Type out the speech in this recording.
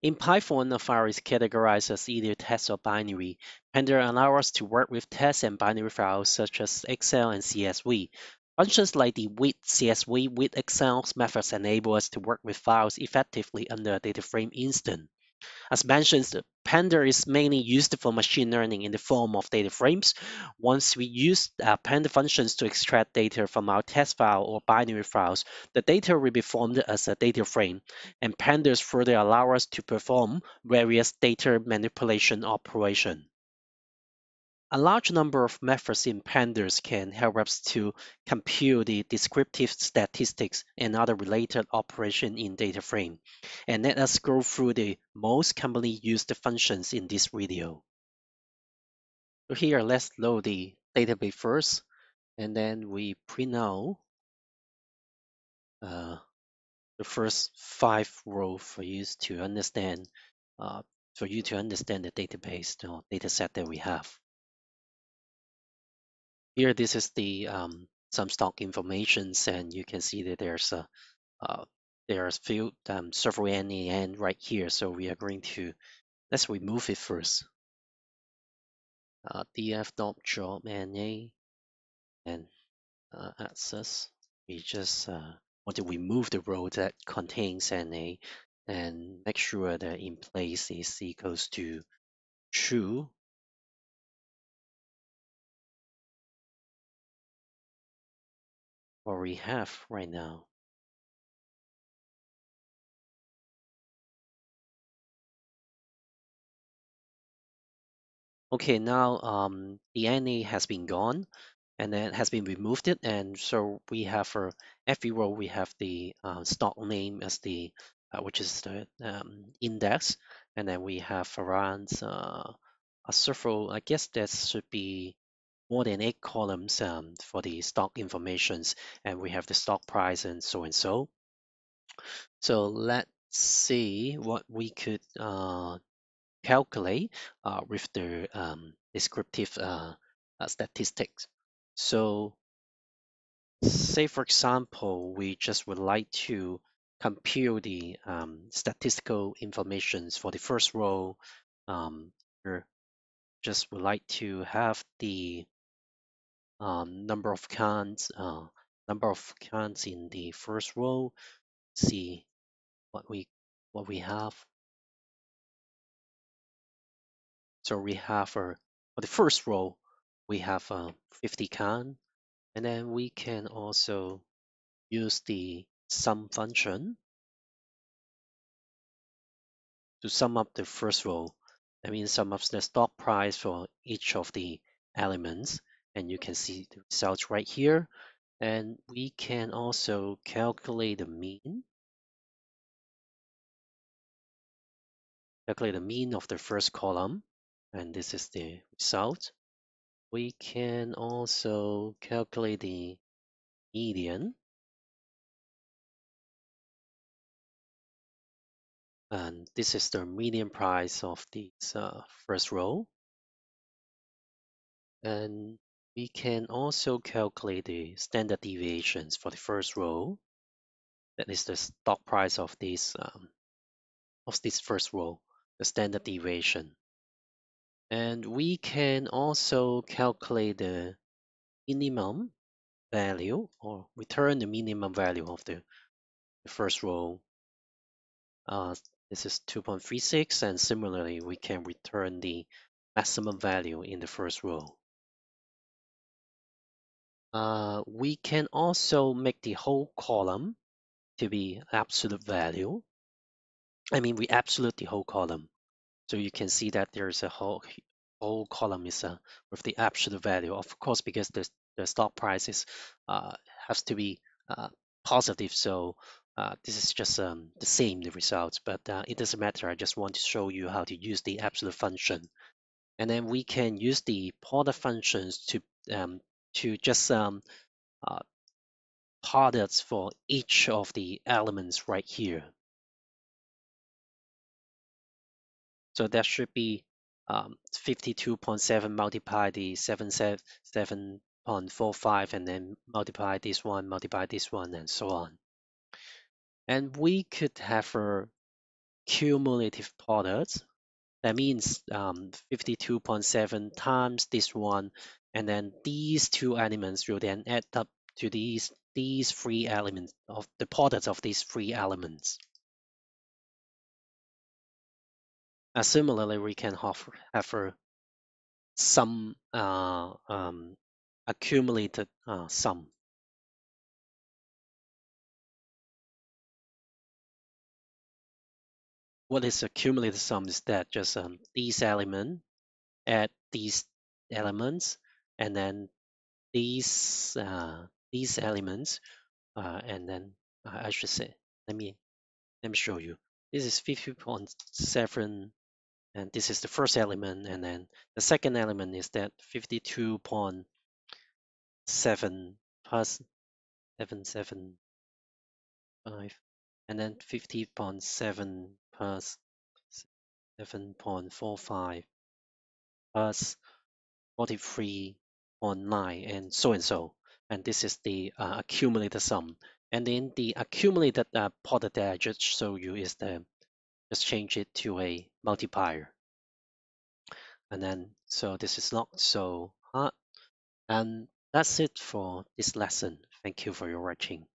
In Python, a file is categorized as either text or binary. Panda allows us to work with text and binary files such as Excel and CSV. Functions like the with CSV with Excel methods enable us to work with files effectively under a data frame instance. As mentioned, Panda is mainly used for machine learning in the form of data frames. Once we use uh, Panda functions to extract data from our text file or binary files, the data will be formed as a data frame, and Pandas further allow us to perform various data manipulation operations. A large number of methods in pandas can help us to compute the descriptive statistics and other related operations in data frame. And let us go through the most commonly used functions in this video. So here, let's load the database first, and then we print out uh, the first five rows for you to understand, uh, for you to understand the database or data set that we have. Here, this is the um, some stock informations, and you can see that there's a uh, there's few um, several right here. So we are going to let's remove it first. Uh, df.dropna and uh, axis. We just uh, want to remove the row that contains NA and make sure that in place is equals to true what we have right now. Okay, now um, the NA has been gone and then has been removed it. And so we have for every row, we have the uh, stock name as the, uh, which is the um, index. And then we have around uh, a several, I guess that should be more than eight columns um, for the stock informations and we have the stock price and so and so. So let's see what we could uh, calculate uh, with the um, descriptive uh, uh, statistics. So say for example, we just would like to compute the um, statistical informations for the first row. Um, just would like to have the number of counts, uh, number of counts in the first row. See what we what we have. So we have for the first row, we have uh, 50 count, and then we can also use the sum function to sum up the first row. That means sum up the stock price for each of the elements and you can see the results right here. And we can also calculate the mean. Calculate the mean of the first column, and this is the result. We can also calculate the median. And this is the median price of this uh, first row. And we can also calculate the standard deviations for the first row. That is the stock price of this um, of this first row, the standard deviation. And we can also calculate the minimum value or return the minimum value of the, the first row. Uh, this is 2.36 and similarly we can return the maximum value in the first row. Uh, we can also make the whole column to be absolute value. I mean, we absolute the whole column. So you can see that there's a whole whole column is uh, with the absolute value. Of course, because the, the stock price is, uh, has to be uh, positive. So uh, this is just um, the same, the results, but uh, it doesn't matter. I just want to show you how to use the absolute function. And then we can use the product functions to um, to just um, uh, products for each of the elements right here. So that should be um, 52.7 multiply the 77.45 and then multiply this one, multiply this one, and so on. And we could have a cumulative products. That means um, 52.7 times this one, and then these two elements will then add up to these these three elements of the products of these three elements. Uh, similarly, we can have, have some uh, um, accumulated uh, sum. What is accumulated sum is that just um, these element add these elements and then these uh, these elements uh, and then uh, I should say let me let me show you. This is 50.7 and this is the first element and then the second element is that 52.7 plus 775 and then 50.7 plus 7.45 plus 43.9 and so and so. And this is the uh, accumulated sum. And then the accumulated uh, that I just showed you is the just change it to a multiplier. And then so this is not so hard. And that's it for this lesson. Thank you for your watching